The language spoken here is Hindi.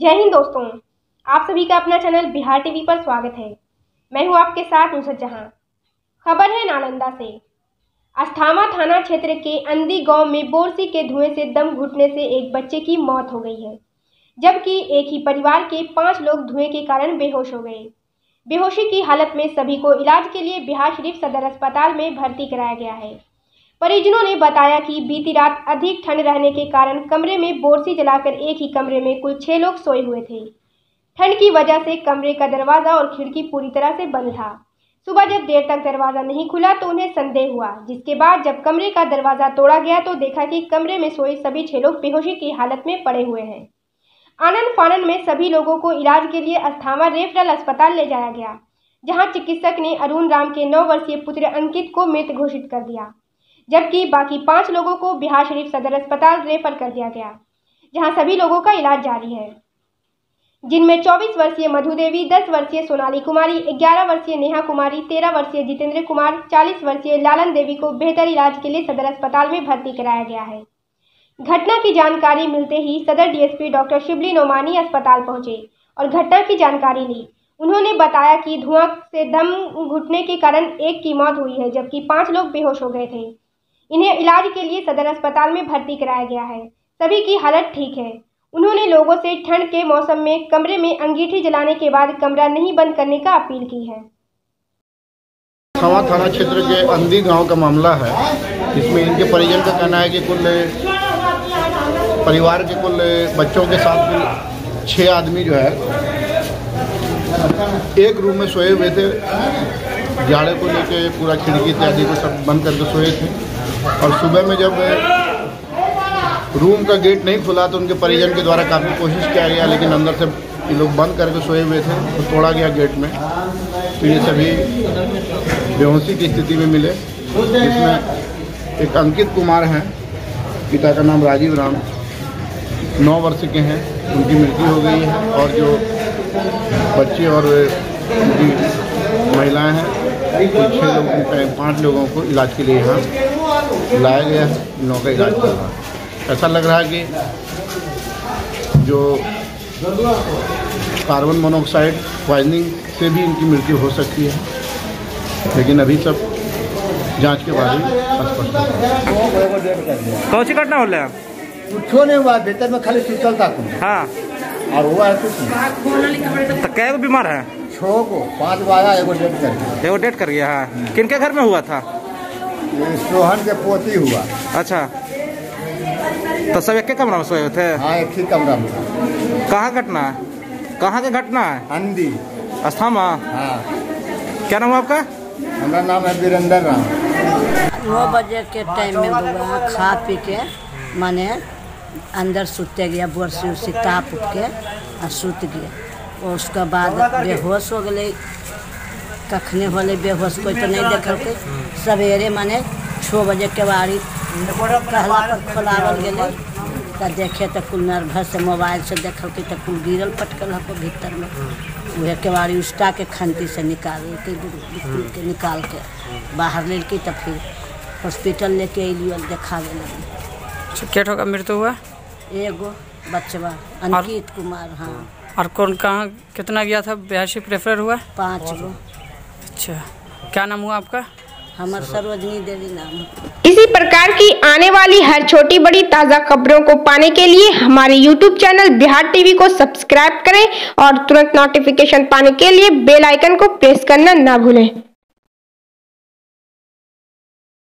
जय हिंद दोस्तों, आप सभी का अपना चैनल बिहार टीवी पर स्वागत है। मैं हूँ आपके साथ नुसरत जहाँ। खबर है नालंदा से। अस्थामा थाना क्षेत्र के अंदी गाँव में बोरसी के धुएँ से दम घुटने से एक बच्चे की मौत हो गई है, जबकि एक ही परिवार के पाँच लोग धुएँ के कारण बेहोश हो गए। बेहोशी की हालत में सभी को इलाज के लिए बिहार शरीफ सदर अस्पताल में भर्ती कराया गया है। परिजनों ने बताया कि बीती रात अधिक ठंड रहने के कारण कमरे में बोरसी जलाकर एक ही कमरे में कुल छह लोग सोए हुए थे। ठंड की वजह से कमरे का दरवाज़ा और खिड़की पूरी तरह से बंद था। सुबह जब देर तक दरवाज़ा नहीं खुला तो उन्हें संदेह हुआ, जिसके बाद जब कमरे का दरवाज़ा तोड़ा गया तो देखा कि कमरे में सोए सभी छह लोग बेहोशी की हालत में पड़े हुए हैं। आनंद फानन में सभी लोगों को इलाज के लिए अस्थामा रेफरल अस्पताल ले जाया गया, जहाँ चिकित्सक ने अरुण राम के नौ वर्षीय पुत्र अंकित को मृत घोषित कर दिया। जबकि बाकी पाँच लोगों को बिहार शरीफ सदर अस्पताल रेफर कर दिया गया, जहाँ सभी लोगों का इलाज जारी है। जिनमें 24 वर्षीय मधु देवी 10 वर्षीय सोनाली कुमारी 11 वर्षीय नेहा कुमारी 13 वर्षीय जितेंद्र कुमार 40 वर्षीय लालन देवी को बेहतर इलाज के लिए सदर अस्पताल में भर्ती कराया गया है। घटना की जानकारी मिलते ही सदर डीएसपी डॉक्टर शिबली नोमानी अस्पताल पहुँचे और घटना की जानकारी ली। उन्होंने बताया कि धुआँ से दम घुटने के कारण एक की मौत हुई है, जबकि पाँच लोग बेहोश हो गए थे। इन्हें इलाज के लिए सदर अस्पताल में भर्ती कराया गया है। सभी की हालत ठीक है। उन्होंने लोगों से ठंड के मौसम में कमरे में अंगीठी जलाने के बाद कमरा नहीं बंद करने का अपील की है। थाना क्षेत्र के अंधी गाँव का मामला है। इसमें इनके परिजन का कहना है कि कुल परिवार के कुल बच्चों के साथ कुल छः आदमी जो है, एक रूम में सोए हुए थे। जाड़े को लेके पूरा खिड़की इत्यादि को सब बंद करके सोए थे। और सुबह में जब रूम का गेट नहीं खुला तो उनके परिजन के द्वारा काफ़ी कोशिश किया गया लेकिन अंदर से ये लोग बंद करके सोए हुए थे तो तोड़ा गया गेट में। तो ये सभी बेहोशी की स्थिति में मिले इसमें एक अंकित कुमार हैं, पिता का नाम राजीव राम, नौ वर्ष के हैं, उनकी मृत्यु हो गई है, और जो बच्चे और उनकी महिलाएँ हैं कुछ छः लोग पाँच लोगों को इलाज के लिए यहाँ लाया गया है इन लोगों का इलाज कर रहा है। ऐसा लग रहा है कि जो कार्बन मोनोऑक्साइड पॉइजनिंग से भी इनकी मृत्यु हो सकती है लेकिन अभी सब जाँच के बाद ही स्पष्ट कौन सी घटना हो? रहा कुछ नहीं हुआ भीतर में खाली सुतल था हाँ। और हुआ है कुछ नहीं। तो कै बीमार है? छो को पाँच गो आया एगो डेट कर दिया। एगो डेट कर गया है। किनके घर में हुआ था? सोहन के पोती हुआ। अच्छा। तो सब एक कमरा में सोए थे? हाँ एक ही कमरा में। कहाँ घटना? है कहाँ की घटना? है अंधी अस्थामा? हाँ। क्या नाम है आपका? हमारा नाम है वीरेंद्र राम। नौ बजे के टाइम में बुआ खा पी के माने अंदर सुते गया बोरसी उर्सी ताप उठ के और सुत गया। और उसके बाद बेहोश हो गए कखने होले बेहोश कोई तो नहीं देखल सवेरे मने छः बजे के बारी कहला पर खोलावल गए तो देखे तो कुल नर्भस से मोबाइल से देखल के तो कुल गिरल पटकल हको भीतर में। वह केवाड़ी उष्टा के खंती से निकाल के के निकाल के बाहर ले के तो फिर हॉस्पिटल लेके अलियो देखावे लगी। क्या मृत्यु हुआ? एगो बचवा अंकित कुमार हाँ। और कौन कहाँ कितना गया था? बयासी प्रेफर हुआ? पाँच गो। अच्छा। क्या नाम हुआ आपका? हमारे सरोजनी देवी नाम। इसी प्रकार की आने वाली हर छोटी बड़ी ताज़ा खबरों को पाने के लिए हमारे YouTube चैनल बिहार टीवी को सब्सक्राइब करें और तुरंत नोटिफिकेशन पाने के लिए बेल आइकन को प्रेस करना ना भूलें।